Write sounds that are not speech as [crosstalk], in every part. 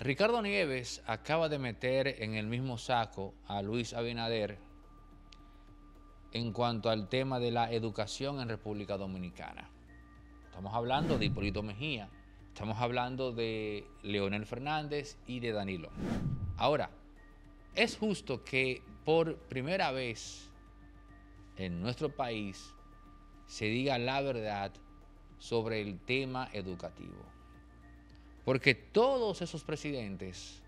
Ricardo Nieves acaba de meter en el mismo saco a Luis Abinader en cuanto al tema de la educación en República Dominicana. Estamos hablando de Hipólito Mejía, estamos hablando de Leonel Fernández y de Danilo. Ahora, es justo que por primera vez en nuestro país se diga la verdad sobre el tema educativo. Porque todos esos presidentes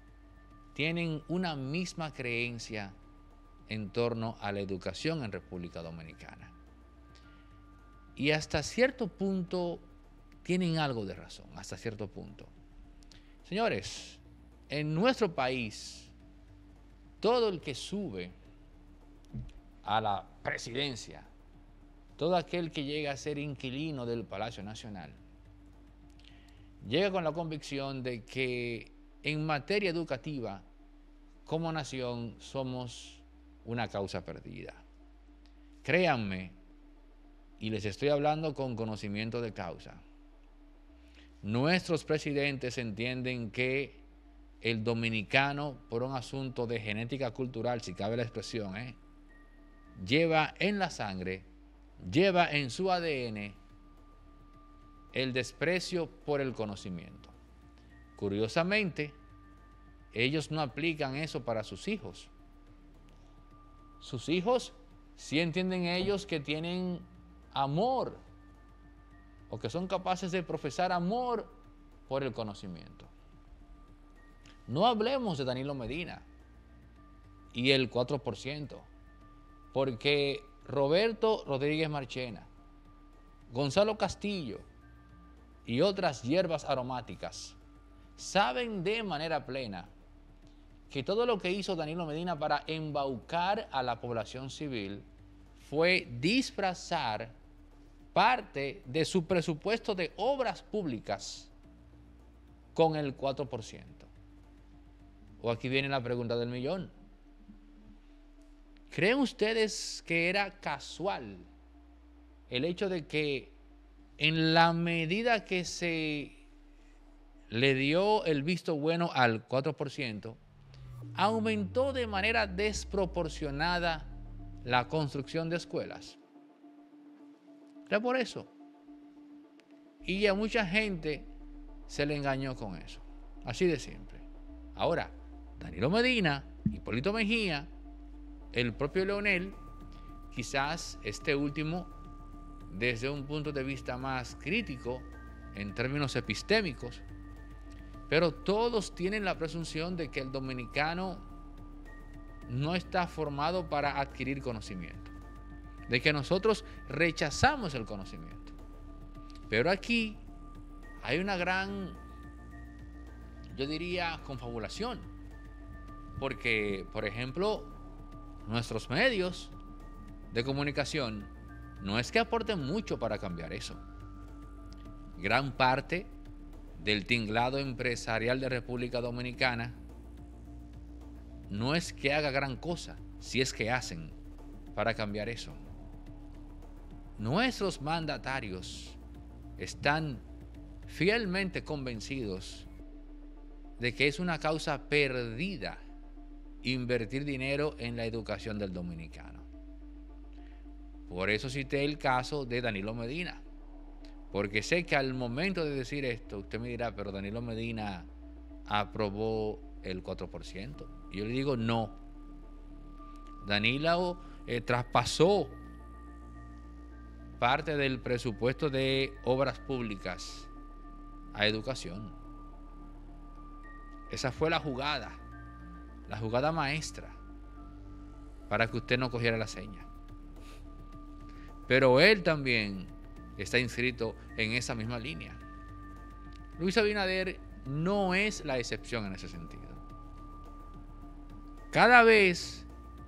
tienen una misma creencia en torno a la educación en República Dominicana. Y hasta cierto punto tienen algo de razón, hasta cierto punto. Señores, en nuestro país, todo el que sube a la presidencia, todo aquel que llega a ser inquilino del Palacio Nacional, llega con la convicción de que en materia educativa, como nación, somos una causa perdida. Créanme, y les estoy hablando con conocimiento de causa, nuestros presidentes entienden que el dominicano, por un asunto de genética cultural, si cabe la expresión, ¿eh? lleva en la sangre, lleva en su ADN el desprecio por el conocimiento. Curiosamente, ellos no aplican eso para sus hijos. Sus hijos sí entienden ellos que tienen amor o que son capaces de profesar amor por el conocimiento. No hablemos de Danilo Medina y el 4%, porque Roberto Rodríguez Marchena, Gonzalo Castillo y otras hierbas aromáticas saben de manera plena que todo lo que hizo Danilo Medina para embaucar a la población civil fue disfrazar parte de su presupuesto de obras públicas con el 4%. O aquí viene la pregunta del millón. ¿Creen ustedes que era casual el hecho de que en la medida que se le dio el visto bueno al 4%, aumentó de manera desproporcionada la construcción de escuelas. Era por eso. Y a mucha gente se le engañó con eso. Así de simple. Ahora, Danilo Medina, Hipólito Mejía, el propio Leonel, quizás este último, desde un punto de vista más crítico, en términos epistémicos, pero todos tienen la presunción de que el dominicano no está formado para adquirir conocimiento. De que nosotros rechazamos el conocimiento. Pero aquí hay una gran, yo diría, confabulación. Porque, por ejemplo, nuestros medios de comunicación no es que aporten mucho para cambiar eso. Gran parte del tinglado empresarial de República Dominicana no es que haga gran cosa, si es que hacen para cambiar eso. Nuestros mandatarios están fielmente convencidos de que es una causa perdida invertir dinero en la educación del dominicano. Por eso cité el caso de Danilo Medina. Porque sé que al momento de decir esto, usted me dirá, pero Danilo Medina aprobó el 4%. Y yo le digo, no. Danilo eh, traspasó parte del presupuesto de obras públicas a educación. Esa fue la jugada, la jugada maestra, para que usted no cogiera la seña. Pero él también está inscrito en esa misma línea. Luis Abinader no es la excepción en ese sentido. Cada vez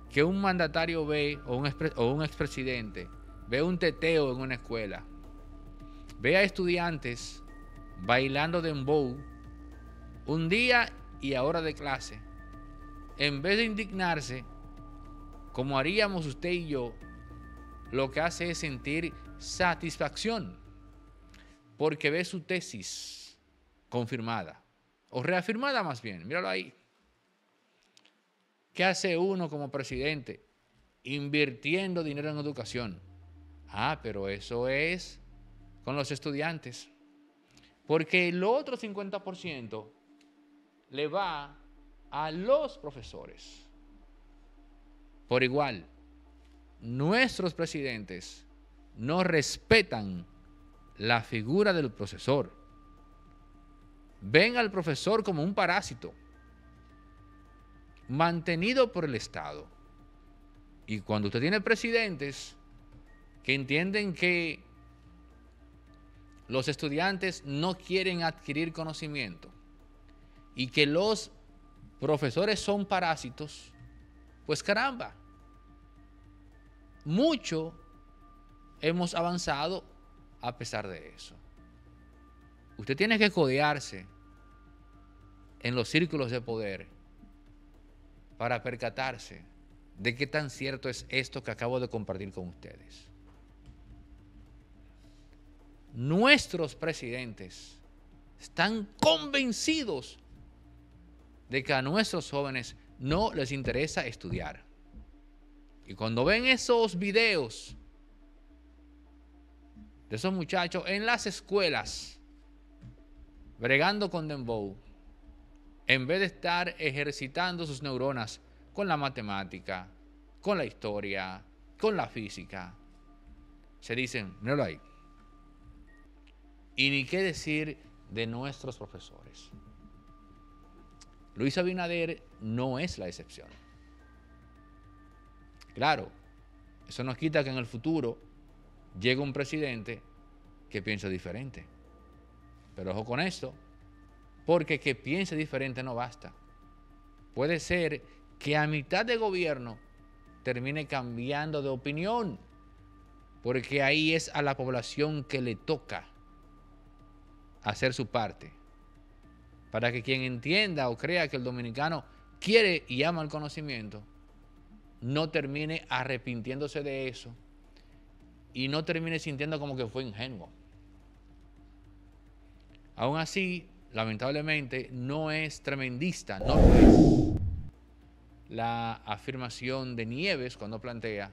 que un mandatario ve o un, o un expresidente ve un teteo en una escuela, ve a estudiantes bailando de dembow un día y a hora de clase, en vez de indignarse, como haríamos usted y yo, lo que hace es sentir satisfacción porque ve su tesis confirmada. o reafirmada más bien, míralo ahí. ¿Qué hace uno como presidente? Invirtiendo dinero en educación. Ah, pero eso es con los estudiantes. Porque el otro 50% le va a los profesores. Por igual, nuestros presidentes no respetan la figura del profesor. Ven al profesor como un parásito mantenido por el Estado. Y cuando usted tiene presidentes que entienden que los estudiantes no quieren adquirir conocimiento y que los profesores son parásitos, pues caramba, mucho hemos avanzado a pesar de eso. Usted tiene que codearse en los círculos de poder para percatarse de qué tan cierto es esto que acabo de compartir con ustedes. Nuestros presidentes están convencidos de que a nuestros jóvenes no les interesa estudiar. Y cuando ven esos videos de esos muchachos en las escuelas, bregando con Dembow, en vez de estar ejercitando sus neuronas con la matemática, con la historia, con la física, se dicen, lo hay. Y ni qué decir de nuestros profesores. Luis Abinader no es la excepción. Claro, eso nos quita que en el futuro llegue un presidente que piense diferente. Pero ojo con esto, porque que piense diferente no basta. Puede ser que a mitad de gobierno termine cambiando de opinión, porque ahí es a la población que le toca hacer su parte. Para que quien entienda o crea que el dominicano quiere y ama el conocimiento, no termine arrepintiéndose de eso y no termine sintiendo como que fue ingenuo. Aún así, lamentablemente, no es tremendista, no es la afirmación de Nieves cuando plantea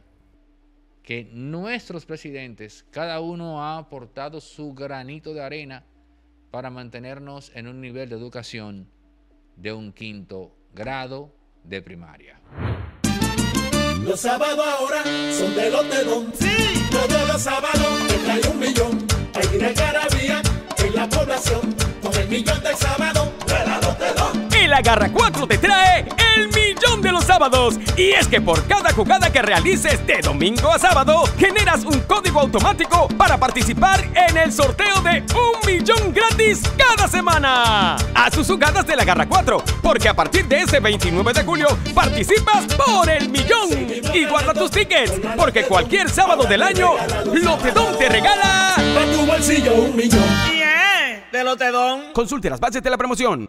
que nuestros presidentes, cada uno ha aportado su granito de arena para mantenernos en un nivel de educación de un quinto grado de primaria. Los sábados ahora son de Lotedón. Sí, todos los sábados hay un millón. Hay una carabía en la población con el millón del sábado de la Lotedón. El Agarra 4 te trae de los sábados. Y es que por cada jugada que realices de domingo a sábado, generas un código automático para participar en el sorteo de un millón gratis cada semana. Haz sus jugadas de la Garra 4, porque a partir de este 29 de julio participas por el millón. Y guarda tus tickets, porque cualquier sábado del año, Lotedón te regala. Para tu bolsillo un millón. Yeah, de Lotedón. Consulte las bases de la promoción.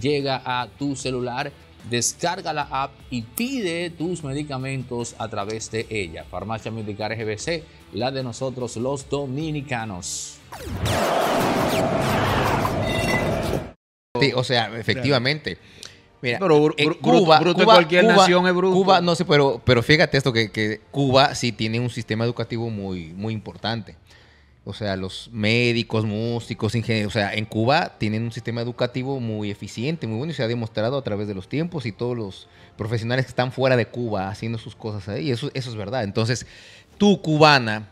llega a tu celular, descarga la app y pide tus medicamentos a través de ella. Farmacia Medicar GBC, la de nosotros los dominicanos. Sí, o sea, efectivamente. Mira, pero en bruto, Cuba, bruto Cuba, cualquier Cuba- nación es bruto. Cuba, no sé, pero, pero fíjate esto, que, que Cuba sí tiene un sistema educativo muy, muy importante. O sea, los médicos, músicos, ingenieros, o sea, en Cuba tienen un sistema educativo muy eficiente, muy bueno y se ha demostrado a través de los tiempos y todos los profesionales que están fuera de Cuba haciendo sus cosas ahí, eso, es verdad. Entonces, tú cubana,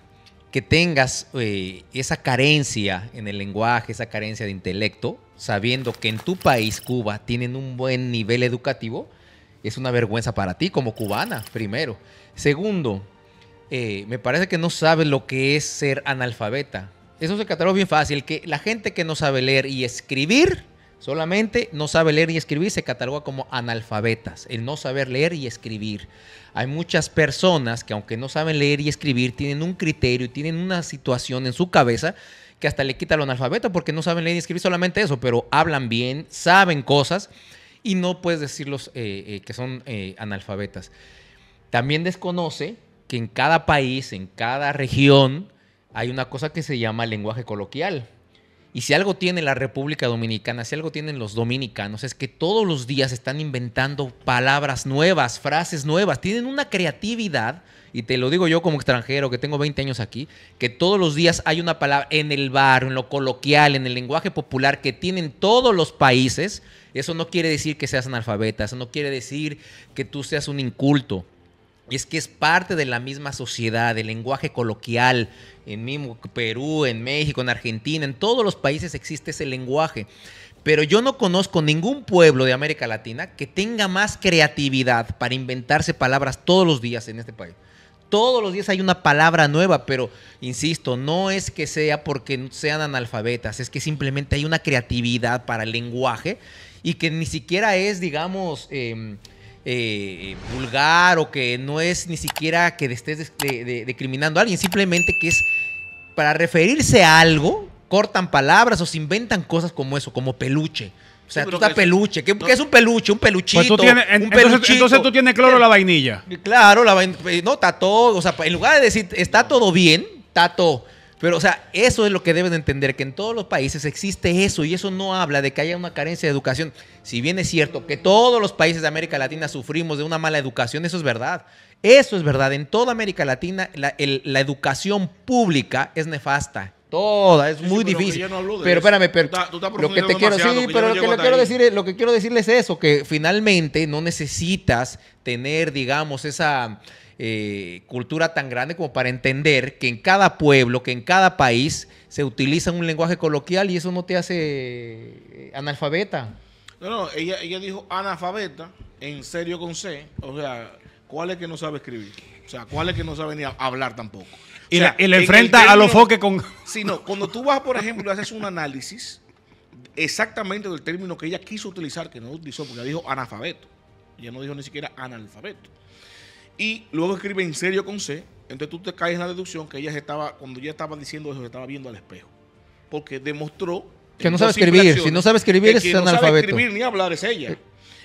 que tengas eh, esa carencia en el lenguaje, esa carencia de intelecto, sabiendo que en tu país, Cuba, tienen un buen nivel educativo, es una vergüenza para ti como cubana, primero. Segundo, eh, me parece que no sabes lo que es ser analfabeta. Eso se cataloga bien fácil, que la gente que no sabe leer y escribir Solamente no sabe leer y escribir se cataloga como analfabetas, el no saber leer y escribir. Hay muchas personas que aunque no saben leer y escribir, tienen un criterio, tienen una situación en su cabeza que hasta le quita lo analfabeto porque no saben leer y escribir solamente eso, pero hablan bien, saben cosas y no puedes decirlos eh, eh, que son analfabetas. También desconoce que en cada país, en cada región, hay una cosa que se llama lenguaje coloquial. Y si algo tiene la República Dominicana, si algo tienen los dominicanos, es que todos los días están inventando palabras nuevas, frases nuevas, tienen una creatividad, y te lo digo yo como extranjero, que tengo 20 años aquí, que todos los días hay una palabra en el bar, en lo coloquial, en el lenguaje popular que tienen todos los países. Eso no quiere decir que seas analfabeta, eso no quiere decir que tú seas un inculto. Es que es parte de la misma sociedad, del lenguaje coloquial. En mismo Perú, en México, en Argentina, en todos los países existe ese lenguaje. Pero yo no conozco ningún pueblo de América Latina que tenga más creatividad para inventarse palabras todos los días en este país. Todos los días hay una palabra nueva, pero insisto, no es que sea porque sean analfabetas, es que simplemente hay una creatividad para el lenguaje y que ni siquiera es, digamos, eh, eh, vulgar o que no es ni siquiera que estés de, de, decriminando a alguien, simplemente que es para referirse a algo, cortan palabras o se inventan cosas como eso, como peluche. O sea, Sí, tú estás que- peluche. ¿Qué, no- qué es un peluche? Un peluchito. Pues tú tienes, en- un entonces, peluchito. entonces tú tienes claro la vainilla. Claro, la vain- eh, no, está todo. O sea, en lugar de decir está todo bien, está todo. Pero, o sea, eso es lo que deben de entender, que en todos los países existe eso y eso no habla de que haya una carencia de educación. Si bien es cierto que todos los países de América Latina sufrimos de una mala educación, eso es verdad. Eso es verdad. En toda América Latina la, el- la educación pública es nefasta. Toda, es Sí, sí, muy pero difícil. no pero espérame, pero Tú estás- tú estás lo que te quiero sí, pero lo que, lo quiero decir es- lo que quiero decirles es eso, que finalmente no necesitas tener, digamos, esa eh, cultura tan grande como para entender que en cada pueblo, que en cada país se utiliza un lenguaje coloquial y eso no te hace eh, analfabeta. No, no, ella, ella dijo analfabeta, en serio con C. O sea, ¿cuál es que no sabe escribir? O sea, ¿cuál es que no sabe ni hablar tampoco? Y, O sea, le, y le enfrenta a los foques con... [laughs] Sí, no, cuando tú vas, por ejemplo, y haces un análisis exactamente del término que ella quiso utilizar, que no utilizó, porque ella dijo analfabeto. Ella no dijo ni siquiera analfabeto. Y luego escribe en serio con C, entonces tú te caes en la deducción que ella estaba, cuando ella estaba diciendo eso, se estaba viendo al espejo. Porque demostró Que no sabe escribir. Si no sabe escribir, que es quien no sabe analfabeto. escribir ni hablar es ella.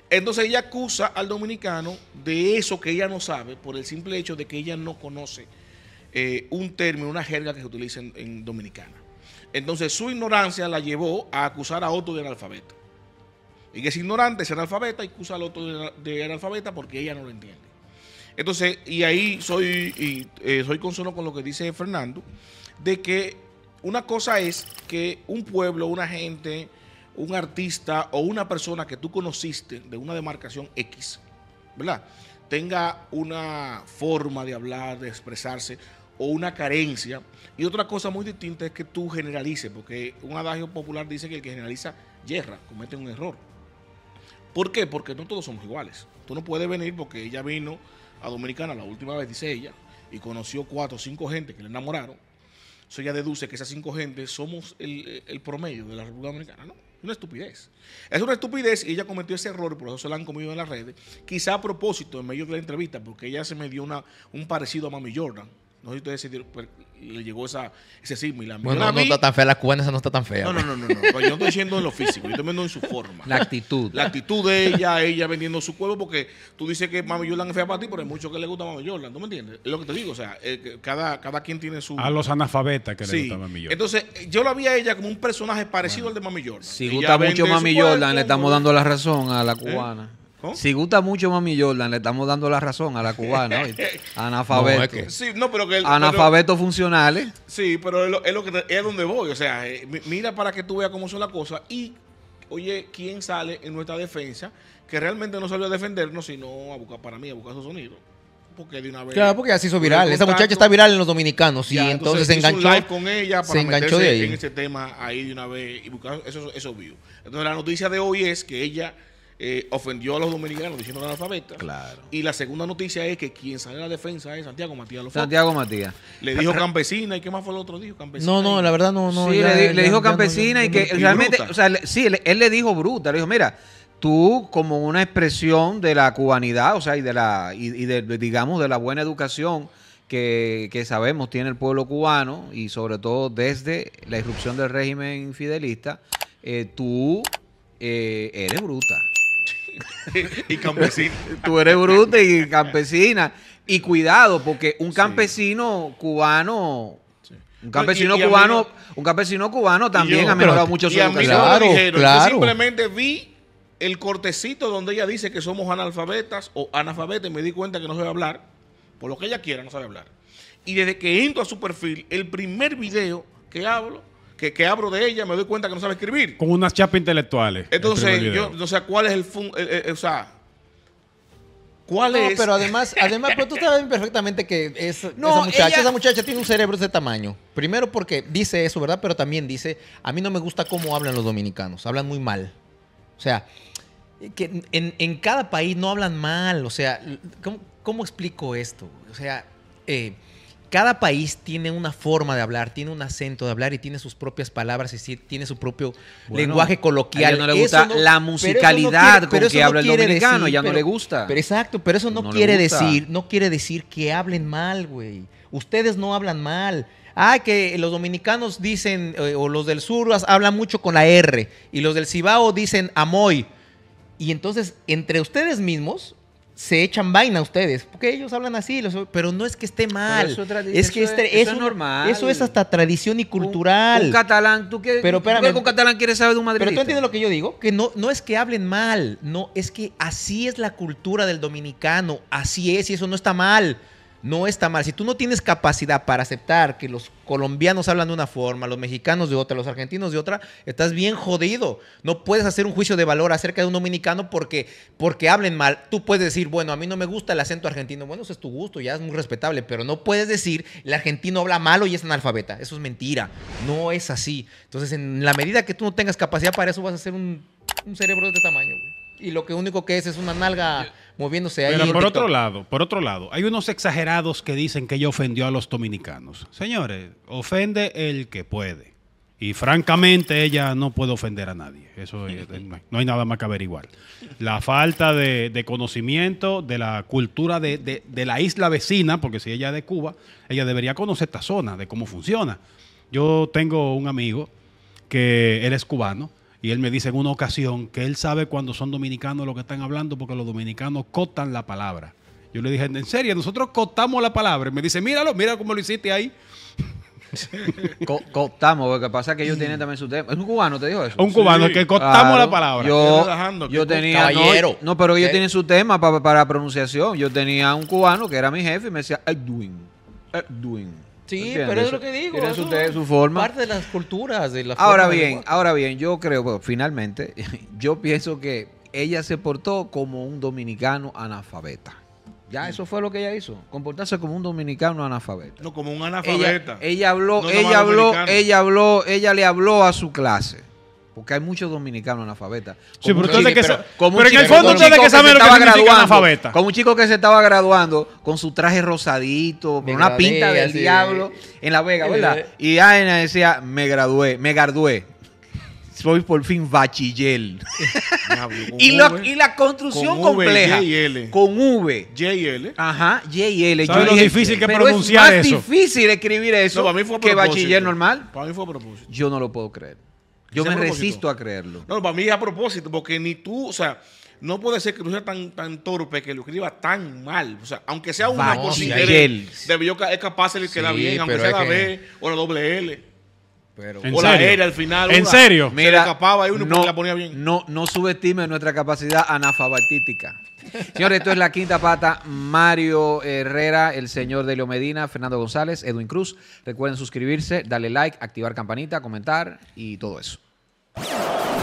Entonces ella acusa al dominicano de eso que ella no sabe por el simple hecho de que ella no conoce eh, un término, una jerga que se utiliza en, en dominicana. Entonces su ignorancia la llevó a acusar a otro de analfabeto. Y que es ignorante, es analfabeta y acusa al otro de, de analfabeta porque ella no lo entiende. Entonces, y ahí soy, y, eh, soy consono con lo que dice Fernando, de que una cosa es que un pueblo, una gente, un artista o una persona que tú conociste de una demarcación X, ¿verdad? Tenga una forma de hablar, de expresarse o una carencia. Y otra cosa muy distinta es que tú generalices, porque un adagio popular dice que el que generaliza yerra, comete un error. ¿Por qué? Porque no todos somos iguales. Tú no puedes venir porque ella vino a Dominicana la última vez, dice ella, y conoció cuatro o cinco gente que le enamoraron. Eso ella deduce que esas cinco gentes somos el, el promedio de la República Dominicana. No, una estupidez. Es una estupidez y ella cometió ese error por eso se la han comido en las redes. Quizá a propósito, en medio de la entrevista, porque ella se me dio una, un parecido a Mami Jordan. No sé si ustedes pues, le llegó esa, ese símil. a mí. Yo Bueno, la no vi- está tan fea la cubana, esa no está tan fea. no, no, no, no, no. Pero yo no estoy diciendo en lo físico, yo estoy viendo en su forma. La actitud. La actitud de ella, ella vendiendo su cuerpo, porque tú dices que Mami Jordan es fea para ti, pero hay muchos que le gusta Mami Jordan, ¿tú me entiendes? Es lo que te digo, o sea, eh, cada, cada quien tiene su... A los analfabetas que le Sí. gustan a mí. Entonces, eh, yo la vi a ella como un personaje parecido al de Mami Jordan. Si Ella gusta mucho Mami cuerpo, Jordan, le estamos ¿no? dando la razón a la cubana. Si gusta mucho Mami Jordan, le estamos dando la razón a la cubana. [laughs] Analfabeto. No, es que- Sí, no, pero que... él- Analfabetos funcionales. sí, pero es lo, es lo que es donde voy. O sea, eh, mi- mira para que tú veas cómo son las cosas y, oye, ¿quién sale en nuestra defensa que realmente no salió a defendernos, sino a buscar para mí, a buscar su sonido? Porque de una vez... Claro, porque ya se hizo viral. Esa muchacha está viral en los dominicanos. Y entonces, se hizo un enganchó. live con ella para se enganchó de ahí. en ese tema ahí de una vez y buscar esos, esos views. Entonces la noticia de hoy es que ella eh, ofendió a los dominicanos diciendo analfabetas. Claro. Y la segunda noticia es que quien sale a la defensa es Santiago Matías. Santiago Matías. Le dijo campesina y qué más fue el otro dijo campesina. No, no, la verdad no, no. sí, ya- le, di- ya- le dijo ya no- campesina y que y realmente, bruta. o sea, le- sí, él, él le dijo bruta, le dijo, mira, tú como una expresión de la cubanidad, o sea, y de la, y, de, digamos, de la buena educación que, que sabemos tiene el pueblo cubano, y sobre todo desde la irrupción del régimen fidelista, eh, tú eh, eres bruta. [laughs] y campesina. Tú eres bruta y campesina. Y cuidado, porque un campesino cubano, un campesino y- y a mí cubano, no- un campesino cubano también yo- ha mejorado pero- mucho su y a mí no educación. Claro, dijeron. Yo claro. simplemente vi el cortecito donde ella dice que somos analfabetas o analfabetas y me di cuenta que no sabe hablar. Por lo que ella quiera, no sabe hablar. Y desde que entro a su perfil, el primer video que hablo, que, que abro de ella, me doy cuenta que no sabe escribir. Con unas chapas intelectuales. el Entonces, yo no sé cuál es el fun, eh, eh, o sea, cuál No, es pero además, además, pero tú sabes perfectamente que es, No, esa muchacha, ella- esa muchacha tiene un cerebro de ese tamaño. Primero porque dice eso, ¿verdad? Pero también dice, a mí no me gusta cómo hablan los dominicanos, hablan muy mal. O sea, que en, en cada país no hablan mal. O sea, ¿cómo, cómo explico esto? O sea, eh, cada país tiene una forma de hablar, tiene un acento de hablar y tiene sus propias palabras y tiene su propio Bueno, lenguaje coloquial. a ella no le gusta no- la no musicalidad quiere- con que no habla el dominicano, decir, ya no le gusta. Pero exacto, pero eso no, quiere decir, no quiere decir que hablen mal, güey. Ustedes no hablan mal. Ah, que los dominicanos dicen, eh, o los del sur hablan mucho con la R, y los del Cibao dicen amoy. Y entonces, entre ustedes mismos, se echan vaina ustedes, porque ellos hablan así, los- pero no es que esté mal. eso es que eso este- es- es, eso es una- normal. Eso es hasta tradición y cultural. Un, un catalán, ¿tú qué? Pero ¿tú crees espérame. un catalán quiere saber de un Pero madridista? tú entiendes lo que yo digo, que no, no es que hablen mal, no, es que así es la cultura del dominicano, así es y eso no está mal, no está mal. Si tú no tienes capacidad para aceptar que los colombianos hablan de una forma, los mexicanos de otra, los argentinos de otra, estás bien jodido. No puedes hacer un juicio de valor acerca de un dominicano porque, porque hablen mal. Tú puedes decir, bueno, a mí no me gusta el acento argentino. Bueno, eso es tu gusto, ya es muy respetable, pero no puedes decir, el argentino habla malo y es analfabeta. Eso es mentira. No es así. Entonces, en la medida que tú no tengas capacidad para eso, vas a ser un, un cerebro de este tamaño, güey. Y lo que único que es es una nalga moviéndose ahí. Pero por TikTok. otro lado, por otro lado, hay unos exagerados que dicen que ella ofendió a los dominicanos. Señores, ofende el que puede. Y francamente ella no puede ofender a nadie. Eso es- no hay nada más que averiguar. La falta de, de conocimiento de la cultura de, de- de la isla vecina, porque si ella es de Cuba, ella debería conocer esta zona, de cómo funciona. Yo tengo un amigo que él es cubano y él me dice en una ocasión que él sabe cuando son dominicanos lo que están hablando porque los dominicanos cotan la palabra. Yo le dije, ¿en serio? Nosotros cotamos la palabra. Y me dice, míralo, mira cómo lo hiciste ahí. [laughs] Co- Cooptamos, lo que pasa es que ellos tienen también su tema. Es un cubano, te dijo eso. Un cubano que cotamos Claro, la palabra. Yo, yo tenía. caballero. No, no, pero ellos ¿Qué? tienen su tema pa- para pronunciación. Yo tenía un cubano que era mi jefe y me decía, I'm doing. Sí, ¿Entiendes? pero es lo que digo. Tienen eso te- es su forma. Parte de las culturas, de la Ahora bien, ahora bien, yo creo, bueno, finalmente, [laughs] yo pienso que ella se portó como un dominicano analfabeta. Ya, eso fue lo que ella hizo, comportarse como un dominicano analfabeta. no como un analfabeta. ella habló, No ella habló, dominicano. ella habló, ella le habló a su clase. Porque hay muchos dominicanos analfabetas. Sí, Como pero un ustedes chico- que sa- como pero en el fondo ustedes que saben se lo que estaba significa graduando, analfabeta. Como un chico que se estaba graduando con su traje rosadito, con una gradué, pinta del diablo en La Vega. ¿verdad? Y Aina decía, me gradué, me gradué. Soy por fin bachiller. [laughs] Y, la, V, y la construcción Con V, compleja. J y L. Con V. J y L. Ajá, J y L. ¿Sabe Yo lo dije, difícil que es pero pronunciar es eso? más difícil escribir eso No, para mí fue a que bachiller normal. Para mí fue a propósito. Yo no lo puedo creer. Yo ¿Es a me resisto a creerlo. No, para mí es a propósito, porque ni tú, o sea, no puede ser que tú seas tan, tan torpe que lo escriba tan mal. O sea, aunque sea una Bachiller. querer, debió es capaz de quedar Sí, bien, aunque sea la que- B o la doble L. Pero- ¿En o la serio? R al final. ¿En una- serio? Se le escapaba y uno no, la ponía bien. No, no subestime nuestra capacidad analfabetítica. Señores, esto es la quinta pata. Mario Herrera, el señor Delio Medina, Fernando González, Edwin Cruz. Recuerden suscribirse, darle like, activar campanita, comentar y todo eso. you